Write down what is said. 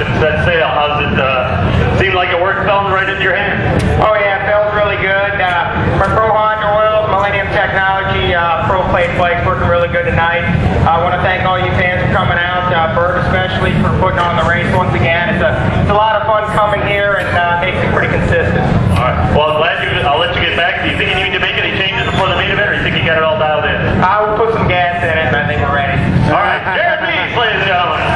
That sale? sail. How's it uh, seem like it worked? Fell right into your hands? Oh yeah, it feels really good. Uh, my Pro Honda oil, Millennium Technology, uh, Pro Plate Flakes working really good tonight. I want to thank all you fans for coming out. Uh, Bert especially for putting on the race once again. It's a, it's a lot of fun coming here and uh, makes it pretty consistent. All right. Well, I'm glad you. I'll let you get back. Do you think you need to make any changes before the main event, or do you think you got it all dialed in? I will put some gas in it, and I think we're ready. All right, Jeremy, ladies and gentlemen.